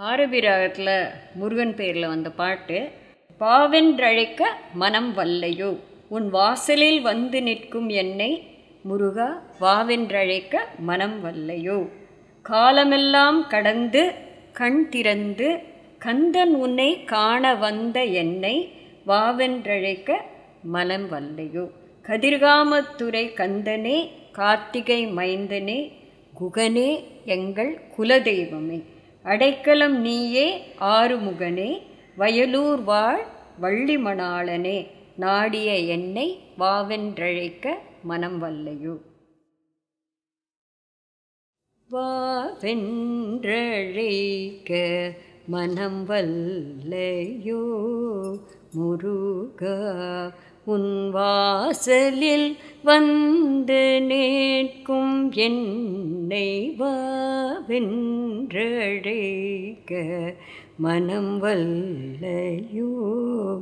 ஆரபிராகத்தில் முருகன் பேரில் வந்த பாட்டு பாவென்றழைக்க மனம் வல்லையோ உன் வாசலில் வந்து நிற்கும் என்னை முருகா வாவென்றழைக்க மனம் வல்லையோ. காலமெல்லாம் கடந்து கண் திறந்து கந்தன் உன்னை காண வந்த என்னை வாவென்றழைக்க மனம் வல்லையோ. கதிர்காமத்துறை கந்தனே கார்த்திகை மைந்தனே குகனே எங்கள் குலதெய்வமே. அடைக்கலம் நீயே ஆறுமுகனே வயலூர் வாழ் வள்ளிமணாளனே நாடிய என்னை வாவென்றழைக்க மனம் வல்லையோ வாவென்றழைக்க மனம் வல்லையோ முருகா உன் வாசலில் வந்து நேர்க்கும் என்னை வாவென்றழைக்க மனம் வல்லையோ?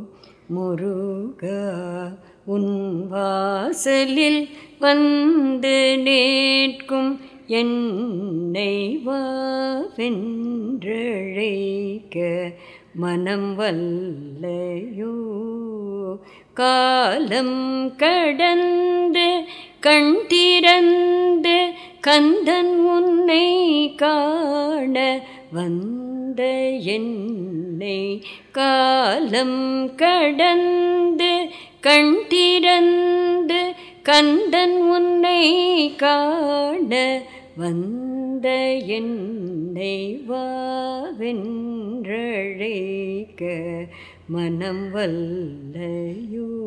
முருகா உன் வாசலில் வந்து நேர்க்கும் என்னை வாவென்றழைக்க மனம் வல்லையோ. காலம் கடந்து கண் திறந்து கந்தன் உன்னை காண வந்த என்னை. காலம் கடந்து கண் திறந்து கந்தன் உன்னை காண வந்த என்னை வாவென்றழைக்க மனம் வல்லையோ?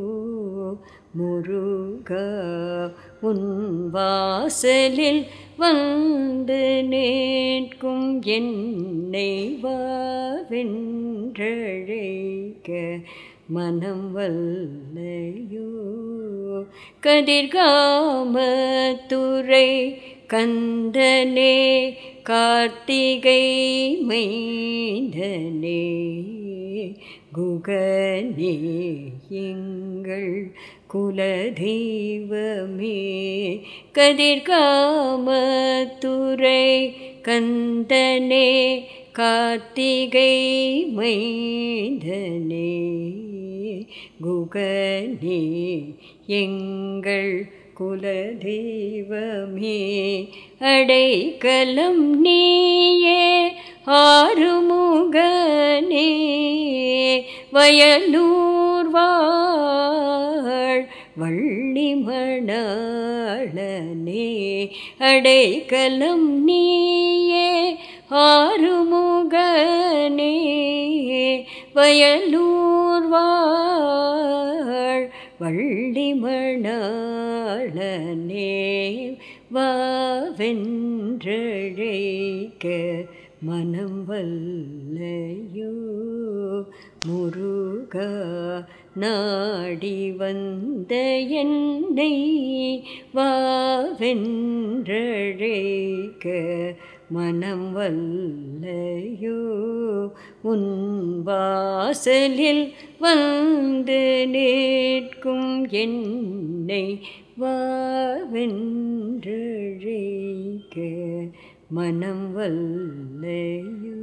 முருகா உன் வாசலில் வந்து நேர்க்கும் என்னை வாவென்றழைக்க மனம் வல்லையோ? கதிர்காமத்துறை கந்தனே கார்த்திகை மைந்தனே குகனே எங்கள் குலதெய்வமே. கதிர்காமத்துறை கந்தனே கார்த்திகை மைந்தனே குகனே எங்கள் குலதெய்வமே அடைக்கலம் நீயே ஆறுமுகனே வயலூர் வாழ் வள்ளிமணாளனே அடைக்கலம் நீயே ஆறுமுகனே வயலூர் வாழ் வள்ளிமணா வள்ளிமணாளனே வாவென்றழைக்க மனம் வல்லையோ? முருகா நாடி வந்த என்னை வாவென்றழைக்க மனம் வல்லையோ? உன் வாசலில் வந்து நேர்க்கும் என்னை வாவென்றழைக்க மனம் வல்லையோ.